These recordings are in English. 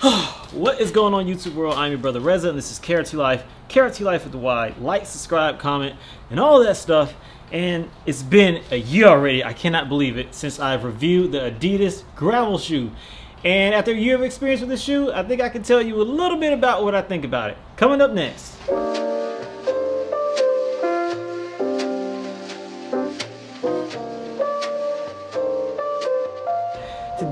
what is going on YouTube world? I'm your brother Reza and this is KRT Lyfe. KRT Lyfe with the Y. Like, subscribe, comment, and all that stuff. And it's been a year already, I cannot believe it, since I've reviewed the Adidas gravel shoe. And after a year of experience with this shoe, I think I can tell you a little bit about what I think about it. Coming up next.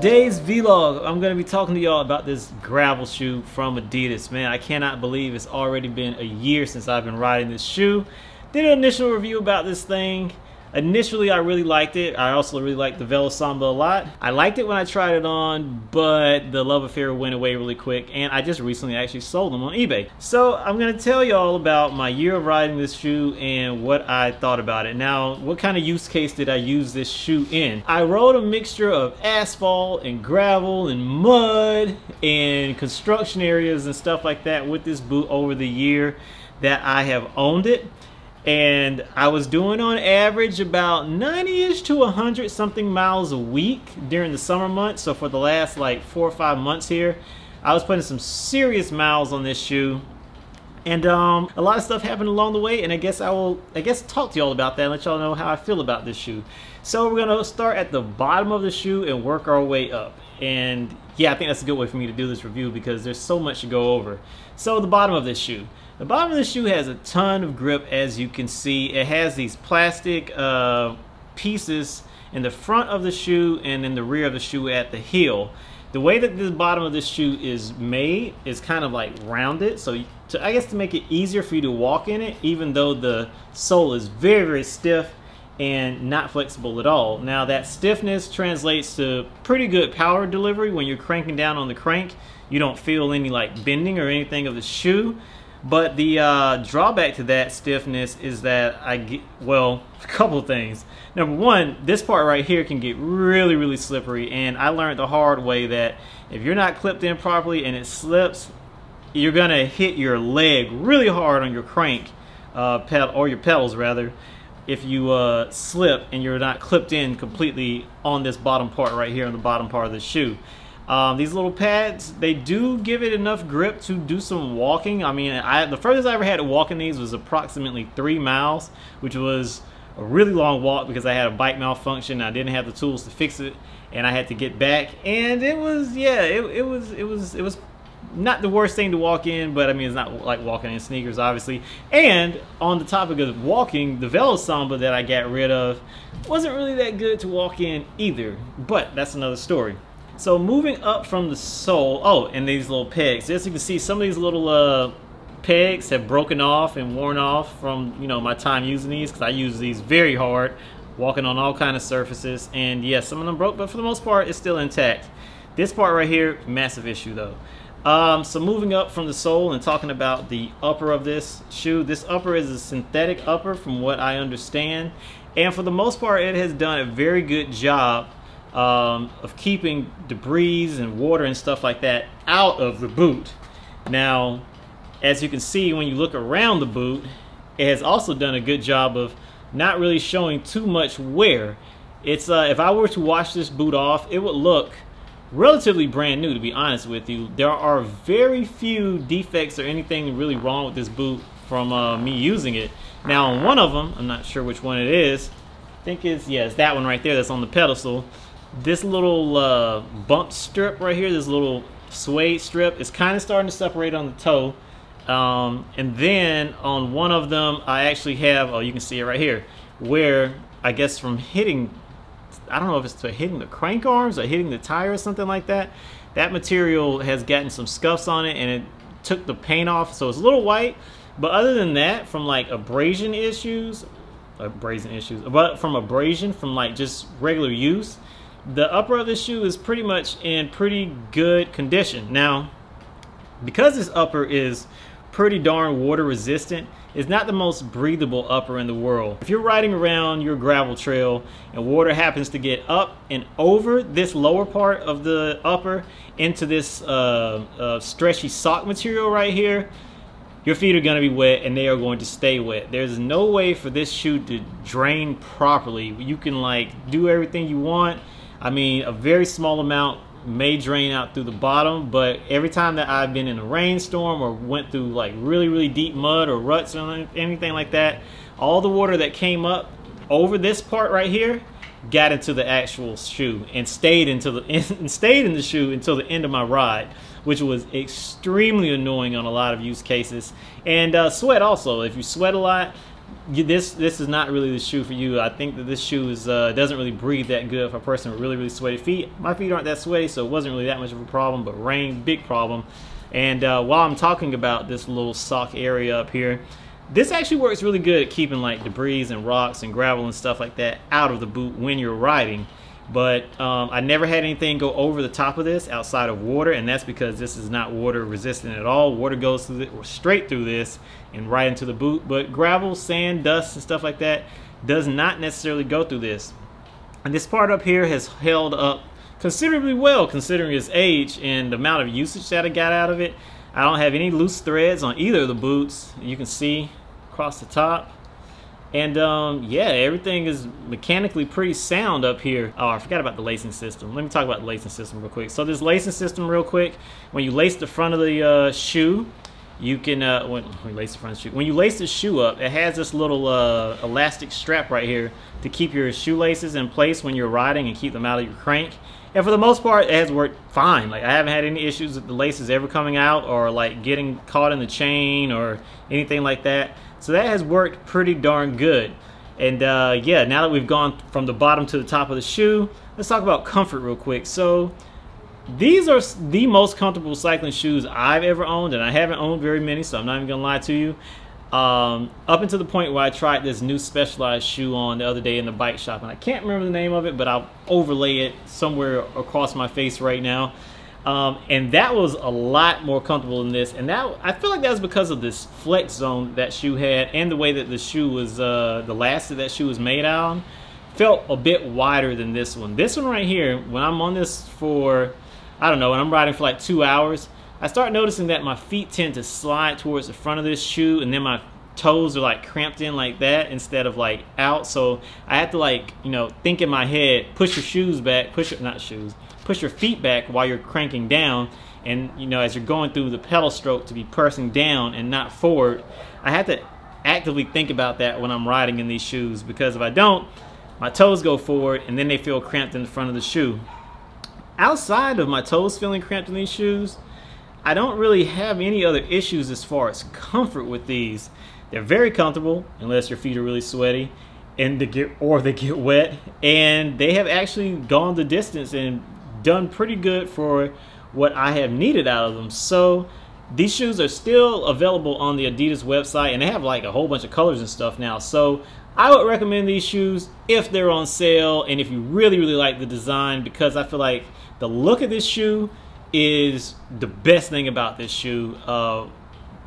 Today's vlog, I'm going to be talking to y'all about this gravel shoe from Adidas. Man, I cannot believe it's already been a year since I've been riding this shoe. Did an initial review about this thing Initially, I really liked it. I also really liked the Velosamba a lot. I liked it when I tried it on, but the love affair went away really quick, and I just recently actually sold them on eBay. So I'm gonna tell you all about my year of riding this shoe and what I thought about it. Now, what kind of use case did I use this shoe in? I rode a mixture of asphalt and gravel and mud and construction areas and stuff like that with this boot over the year that I have owned it and I was doing on average about 90-ish to 100 something miles a week during the summer months. So for the last like four or five months here, I was putting some serious miles on this shoe. And um, a lot of stuff happened along the way, and I guess I will, I guess, talk to y'all about that and let y'all know how I feel about this shoe. So we're gonna start at the bottom of the shoe and work our way up. And yeah, I think that's a good way for me to do this review because there's so much to go over. So the bottom of this shoe. The bottom of the shoe has a ton of grip as you can see. It has these plastic uh, pieces in the front of the shoe and in the rear of the shoe at the heel. The way that the bottom of this shoe is made is kind of like rounded. So to, I guess to make it easier for you to walk in it, even though the sole is very, very stiff and not flexible at all. Now that stiffness translates to pretty good power delivery when you're cranking down on the crank. You don't feel any like bending or anything of the shoe. But the uh, drawback to that stiffness is that I get, well, a couple things. Number one, this part right here can get really, really slippery. And I learned the hard way that if you're not clipped in properly and it slips, you're gonna hit your leg really hard on your crank, uh, pedal, or your pedals rather, if you uh, slip and you're not clipped in completely on this bottom part right here on the bottom part of the shoe. Um, these little pads, they do give it enough grip to do some walking. I mean, I, the furthest I ever had to walk in these was approximately three miles, which was a really long walk because I had a bike malfunction. I didn't have the tools to fix it, and I had to get back. And it was, yeah, it, it was, it was, it was not the worst thing to walk in, but I mean, it's not like walking in sneakers, obviously. And on the topic of walking, the Velosamba that I got rid of wasn't really that good to walk in either, but that's another story. So moving up from the sole, oh, and these little pegs. As you can see, some of these little uh, pegs have broken off and worn off from you know my time using these because I use these very hard, walking on all kind of surfaces. And yes, some of them broke, but for the most part, it's still intact. This part right here, massive issue though. Um, so moving up from the sole and talking about the upper of this shoe, this upper is a synthetic upper from what I understand. And for the most part, it has done a very good job um, of keeping debris and water and stuff like that out of the boot. Now, as you can see when you look around the boot, it has also done a good job of not really showing too much wear. It's uh, if I were to wash this boot off, it would look relatively brand new to be honest with you. There are very few defects or anything really wrong with this boot from uh, me using it. Now on one of them, I'm not sure which one it is, I think it's, yeah, it's that one right there that's on the pedestal this little uh, bump strip right here, this little suede strip, is kind of starting to separate on the toe. Um, and then on one of them, I actually have, oh, you can see it right here, where I guess from hitting, I don't know if it's to hitting the crank arms or hitting the tire or something like that, that material has gotten some scuffs on it and it took the paint off. So it's a little white. But other than that, from like abrasion issues, abrasion issues, but from abrasion, from like just regular use, the upper of the shoe is pretty much in pretty good condition. Now, because this upper is pretty darn water resistant, it's not the most breathable upper in the world. If you're riding around your gravel trail and water happens to get up and over this lower part of the upper into this uh, uh, stretchy sock material right here, your feet are going to be wet and they are going to stay wet. There's no way for this shoe to drain properly. You can like do everything you want I mean, a very small amount may drain out through the bottom, but every time that I've been in a rainstorm or went through like really, really deep mud or ruts or anything like that, all the water that came up over this part right here got into the actual shoe and stayed into the and stayed in the shoe until the end of my ride which was extremely annoying on a lot of use cases. And uh, sweat also. If you sweat a lot you, this this is not really the shoe for you. I think that this shoe is uh, doesn't really breathe that good for a person with really really sweaty feet. My feet aren't that sweaty, so it wasn't really that much of a problem. But rain, big problem. And uh, while I'm talking about this little sock area up here, this actually works really good at keeping like debris and rocks and gravel and stuff like that out of the boot when you're riding but um, I never had anything go over the top of this outside of water and that's because this is not water resistant at all. Water goes through the, straight through this and right into the boot. But gravel sand dust and stuff like that does not necessarily go through this. And this part up here has held up considerably well considering its age and the amount of usage that I got out of it. I don't have any loose threads on either of the boots. You can see across the top and um, yeah, everything is mechanically pretty sound up here. Oh, I forgot about the lacing system. Let me talk about the lacing system real quick. So this lacing system real quick, when you lace the front of the uh, shoe, you can, uh, when, when, lace the front shoe, when you lace the shoe up, it has this little uh, elastic strap right here to keep your shoelaces in place when you're riding and keep them out of your crank. And for the most part, it has worked fine. Like I haven't had any issues with the laces ever coming out or like getting caught in the chain or anything like that. So that has worked pretty darn good. And uh, yeah, now that we've gone from the bottom to the top of the shoe, let's talk about comfort real quick. So these are the most comfortable cycling shoes I've ever owned, and I haven't owned very many, so I'm not even gonna lie to you. Um, up until the point where I tried this new Specialized shoe on the other day in the bike shop, and I can't remember the name of it, but I'll overlay it somewhere across my face right now. Um, and that was a lot more comfortable than this. And that I feel like that was because of this flex zone that shoe had and the way that the shoe was, uh, the last of that shoe was made out felt a bit wider than this one. This one right here, when I'm on this for, I don't know, when I'm riding for like two hours, I start noticing that my feet tend to slide towards the front of this shoe and then my toes are like cramped in like that instead of like out. So I have to like, you know, think in my head, push your shoes back, push your, not shoes, push your feet back while you're cranking down and you know as you're going through the pedal stroke to be pressing down and not forward I have to actively think about that when I'm riding in these shoes because if I don't my toes go forward and then they feel cramped in the front of the shoe outside of my toes feeling cramped in these shoes I don't really have any other issues as far as comfort with these they're very comfortable unless your feet are really sweaty and they get or they get wet and they have actually gone the distance and done pretty good for what I have needed out of them. So these shoes are still available on the Adidas website and they have like a whole bunch of colors and stuff now. So I would recommend these shoes if they're on sale and if you really, really like the design because I feel like the look of this shoe is the best thing about this shoe uh,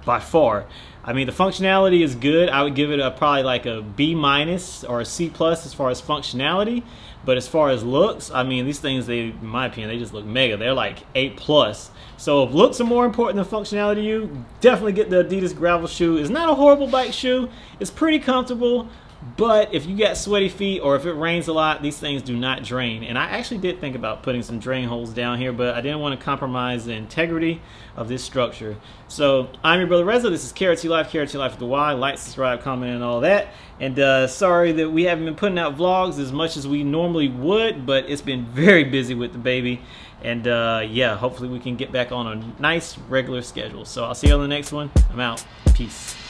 by far. I mean, the functionality is good. I would give it a, probably like a B minus or a C plus as far as functionality. But as far as looks, I mean, these things, they, in my opinion, they just look mega. They're like A plus. So if looks are more important than functionality to you, definitely get the Adidas gravel shoe. It's not a horrible bike shoe. It's pretty comfortable. But if you got sweaty feet or if it rains a lot, these things do not drain. And I actually did think about putting some drain holes down here, but I didn't want to compromise the integrity of this structure. So I'm your brother Reza. This is KRT Lyfe, KRT Lyfe with the Y. Like, subscribe, comment, and all that. And uh, sorry that we haven't been putting out vlogs as much as we normally would, but it's been very busy with the baby. And uh, yeah, hopefully we can get back on a nice regular schedule. So I'll see you on the next one. I'm out. Peace.